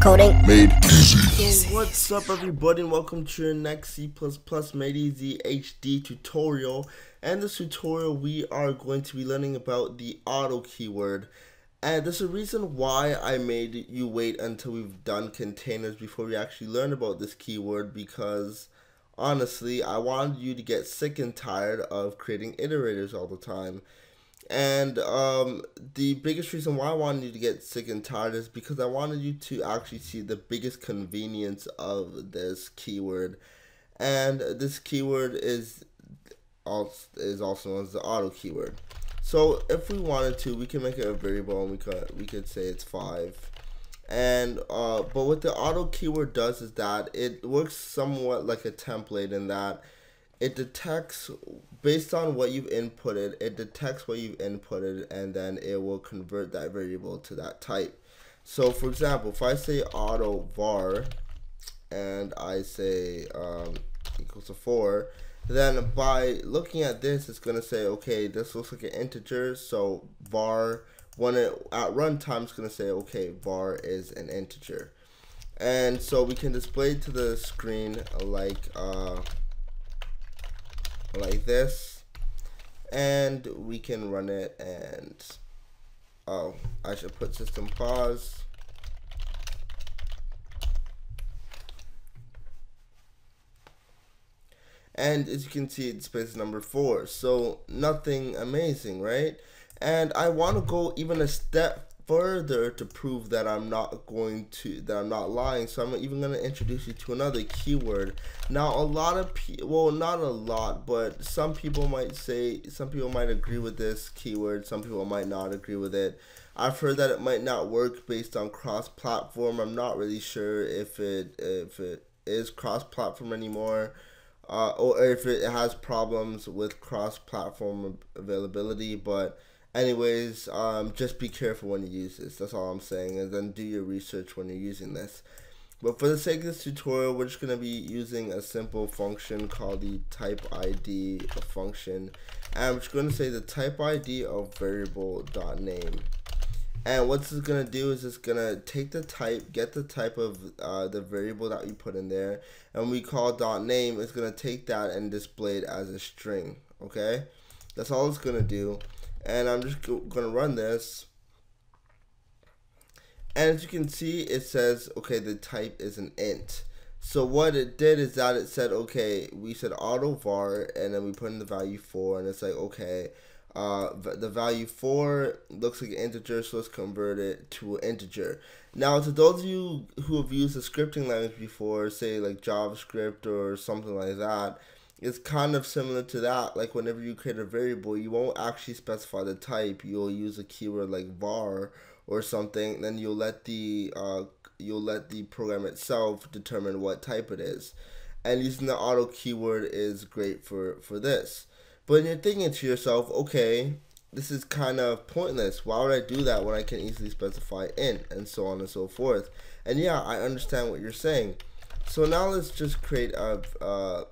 Coding made easy. So what's up everybody and welcome to your next C++ made easy HD tutorial. And this tutorial we are going to be learning about the auto keyword. And there's a reason why I made you wait until we've done containers before we actually learn about this keyword because honestly I wanted you to get sick and tired of creating iterators all the time. And um, the biggest reason why I wanted you to get sick and tired is because I wanted you to actually see the biggest convenience of this keyword. And this keyword is also, is also known as the auto keyword. So if we wanted to, we can make it a variable and we could we could say it's five. And uh, but what the auto keyword does is that it works somewhat like a template in that it detects based on what you've inputted it detects what you've inputted and then it will convert that variable to that type. So for example if I say auto var and I say um, equals to 4 then by looking at this it's gonna say okay this looks like an integer so var when it at runtime it's gonna say okay var is an integer. And so we can display to the screen like uh, like this. And we can run it and oh I should put system pause. And as you can see it's displays number four. So nothing amazing right? And I want to go even a step further to prove that I'm not going to that I'm not lying. So I'm even going to introduce you to another keyword. Now a lot of people well not a lot but some people might say some people might agree with this keyword some people might not agree with it. I've heard that it might not work based on cross-platform. I'm not really sure if it if it is cross-platform anymore uh, or if it has problems with cross-platform availability but anyways um, just be careful when you use this. That's all i'm saying. And then do your research when you're using this. But for the sake of this tutorial we're just going to be using a simple function called the type id function. And i'm just going to say the type id of variable dot name. And what this is going to do is it's going to take the type get the type of uh, the variable that we put in there. And we call dot name it's going to take that and display it as a string okay? That's all it's going to do and I'm just going to run this. And as you can see it says okay the type is an int. So what it did is that it said okay we said auto var and then we put in the value 4 and it's like okay uh, the value 4 looks like an integer so let's convert it to an integer. Now to those of you who have used a scripting language before say like JavaScript or something like that it's kind of similar to that. Like whenever you create a variable, you won't actually specify the type. You'll use a keyword like var or something. Then you'll let the uh, you'll let the program itself determine what type it is. And using the auto keyword is great for for this. But you're thinking to yourself, okay, this is kind of pointless. Why would I do that when I can easily specify int and so on and so forth? And yeah, I understand what you're saying. So now let's just create a, uh,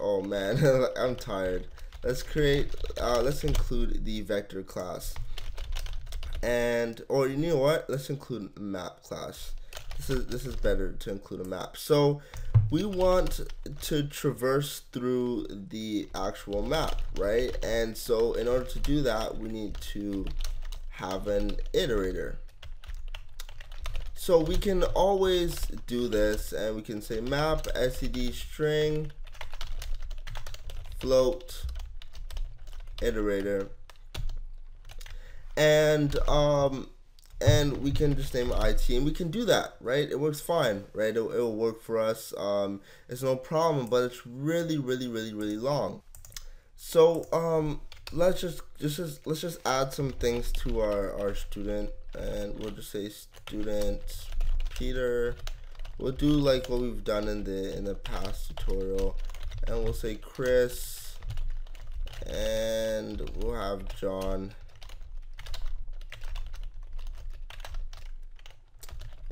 oh man, I'm tired. Let's create, uh, let's include the vector class. And, or you know what? Let's include map class. This is, this is better to include a map. So we want to traverse through the actual map, right? And so in order to do that, we need to have an iterator. So we can always do this and we can say map std string float iterator. And um and we can just name it and we can do that right? It works fine right? It, it will work for us um it's no problem but it's really really really really long. So um let's just just, just let's just add some things to our our student and we'll just say student peter. We'll do like what we've done in the in the past tutorial and we'll say Chris. And we'll have John.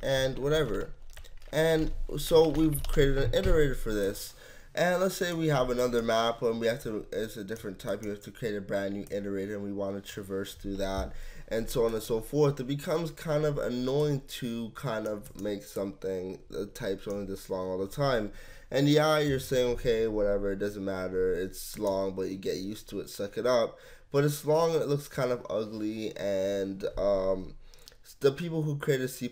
And whatever. And so we've created an iterator for this. And let's say we have another map and we have to it's a different type. We have to create a brand new iterator and we want to traverse through that and so on and so forth, it becomes kind of annoying to kind of make something the types only this long all the time. And yeah, you're saying okay, whatever, it doesn't matter. It's long, but you get used to it. Suck it up. But it's long. and It looks kind of ugly, and um, the people who created C++,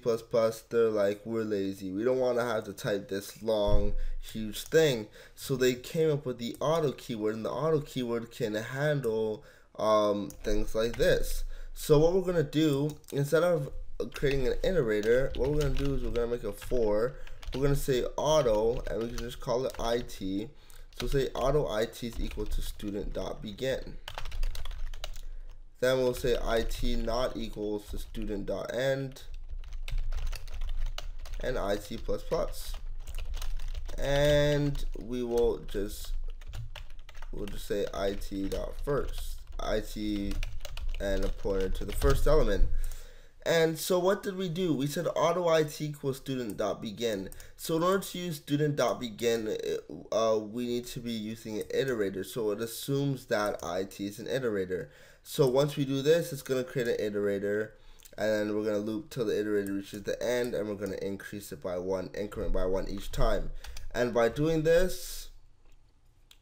they're like, we're lazy. We don't want to have to type this long, huge thing. So they came up with the auto keyword, and the auto keyword can handle um, things like this. So what we're gonna do, instead of creating an iterator, what we're gonna do is we're gonna make a for. We're gonna say auto, and we can just call it it. So say auto it is equal to student dot begin. Then we'll say it not equals to student dot end and it plus plus. And we will just we'll just say it dot first. it and a pointer to the first element. And so what did we do? We said auto it equals student dot begin. So in order to use student dot begin, uh, we need to be using an iterator. So it assumes that it is an iterator. So once we do this, it's gonna create an iterator, and then we're gonna loop till the iterator reaches the end, and we're gonna increase it by one increment by one each time. And by doing this,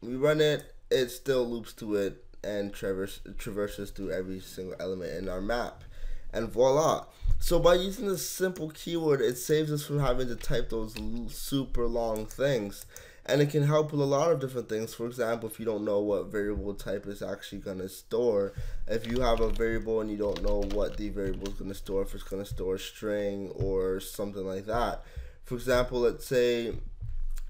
we run it, it still loops to it and traverse, traverses through every single element in our map. And voila. So by using this simple keyword, it saves us from having to type those super long things. And it can help with a lot of different things. For example, if you don't know what variable type is actually going to store, if you have a variable and you don't know what the variable is going to store, if it's going to store a string or something like that. For example, let's say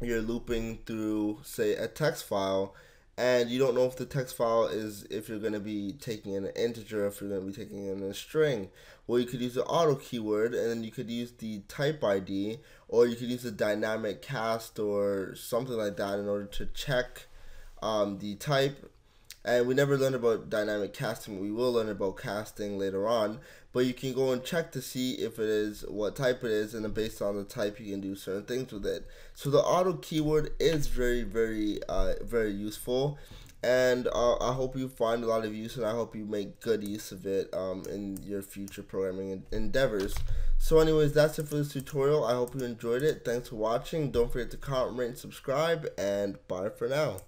you're looping through, say, a text file and you don't know if the text file is if you're going to be taking in an integer if you're going to be taking in a string. Well you could use the auto keyword and then you could use the type id or you could use a dynamic cast or something like that in order to check um, the type and we never learned about dynamic casting we will learn about casting later on but you can go and check to see if it is what type it is and then based on the type you can do certain things with it so the auto keyword is very very uh, very useful and uh, I hope you find a lot of use and I hope you make good use of it um, in your future programming endeavors. So anyways, that's it for this tutorial. I hope you enjoyed it. Thanks for watching. Don't forget to comment, rate, and subscribe, and bye for now.